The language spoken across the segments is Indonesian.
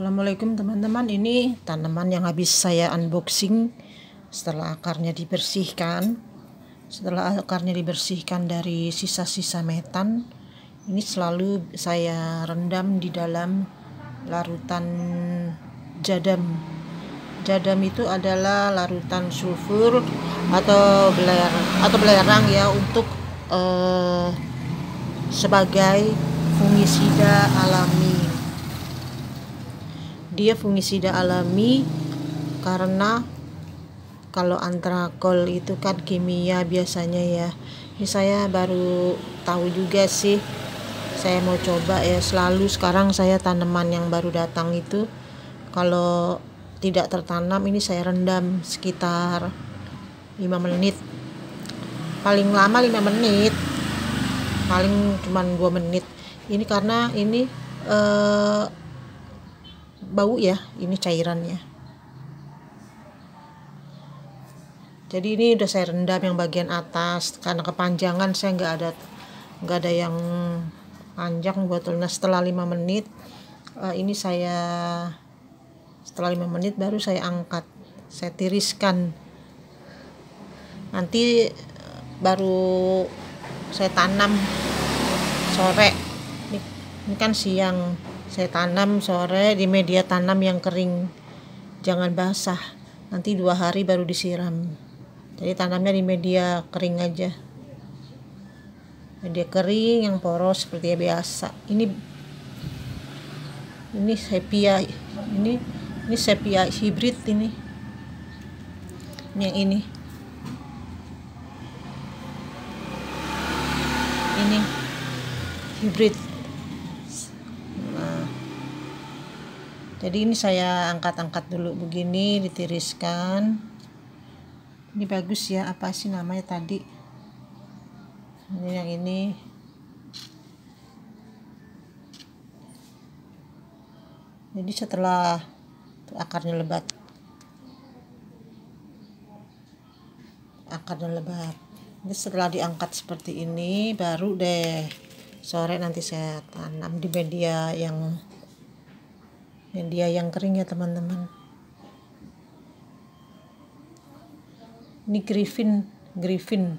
Assalamualaikum teman-teman. Ini tanaman yang habis saya unboxing. Setelah akarnya dibersihkan setelah akarnya dibersihkan dari sisa-sisa metan ini selalu saya rendam di dalam larutan jadam. Jadam itu adalah larutan sulfur atau beler atau belerang ya untuk eh, sebagai fungisida alami dia fungisida alami karena kalau antrakol itu kan kimia biasanya ya. Ini saya baru tahu juga sih. Saya mau coba ya selalu sekarang saya tanaman yang baru datang itu. Kalau tidak tertanam ini saya rendam sekitar 5 menit. Paling lama 5 menit. Paling cuman 2 menit. Ini karena ini eh, bau ya ini cairannya. Jadi ini udah saya rendam yang bagian atas karena kepanjangan saya nggak ada nggak ada yang panjang botolnya setelah 5 menit uh, ini saya setelah 5 menit baru saya angkat saya tiriskan. Nanti baru saya tanam sore. Ini, ini kan siang saya tanam sore di media tanam yang kering. Jangan basah nanti dua hari baru disiram. Jadi tanamnya di media kering aja. Media kering yang poros seperti biasa. Ini ini sepia ini ini sepia hibrid ini. Ini yang ini. Ini hibrid nah jadi ini saya angkat-angkat dulu begini ditiriskan. Ini bagus ya apa sih namanya tadi? Ini yang ini. Jadi setelah akarnya lebat. Akarnya lebat. Ini setelah diangkat seperti ini baru deh sore nanti saya tanam di media yang media yang kering ya teman-teman. Ini griffin griffin.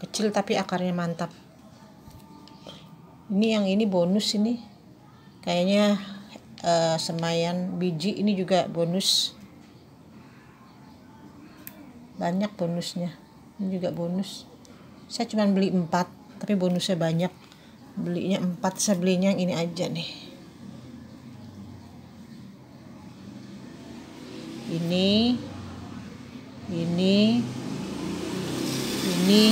Kecil tapi akarnya mantap. Ini yang ini bonus ini. Kayaknya uh, semayan biji ini juga bonus. Banyak bonusnya. Ini juga bonus. Saya cuma beli 4 tapi bonusnya banyak. Belinya 4 saya belinya yang ini aja nih ini. Ini. Ini.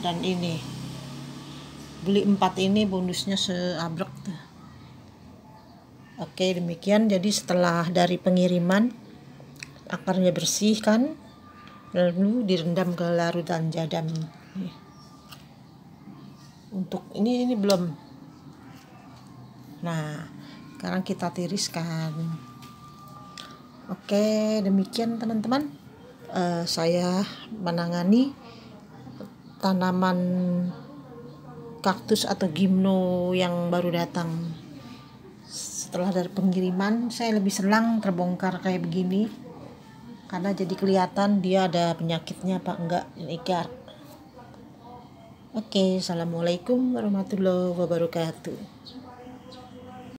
Dan ini. Beli empat ini bonusnya seabrek tuh. Oke demikian. Jadi setelah dari pengiriman akarnya bersihkan lalu direndam ke larutan jadam. Untuk ini ini belum. Nah sekarang kita tiriskan. Oke demikian teman-teman. Uh, saya menangani tanaman kaktus atau gimno yang baru datang. Setelah dari pengiriman saya lebih senang terbongkar kayak begini. Karena jadi kelihatan dia ada penyakitnya apa enggak ikat oke assalamualaikum warahmatullahi wabarakatuh